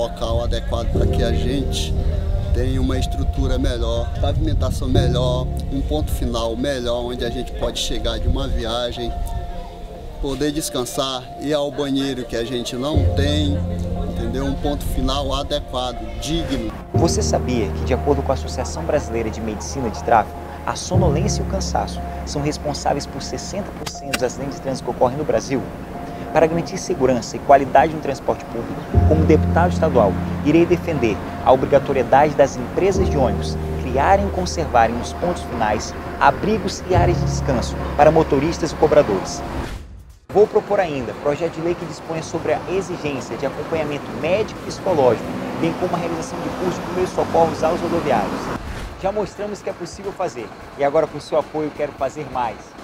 local adequado para que a gente tenha uma estrutura melhor, pavimentação melhor, um ponto final melhor onde a gente pode chegar de uma viagem, poder descansar, ir ao banheiro que a gente não tem, entendeu? Um ponto final adequado, digno. Você sabia que, de acordo com a Associação Brasileira de Medicina de Tráfego, a sonolência e o cansaço são responsáveis por 60% dos acidentes de trânsito que ocorrem no Brasil? Para garantir segurança e qualidade no transporte público, como deputado estadual, irei defender a obrigatoriedade das empresas de ônibus criarem e conservarem nos pontos finais abrigos e áreas de descanso para motoristas e cobradores. Vou propor ainda projeto de lei que disponha sobre a exigência de acompanhamento médico e psicológico, bem como a realização de cursos de primeiros socorros aos rodoviários. Já mostramos que é possível fazer e agora, com seu apoio, quero fazer mais.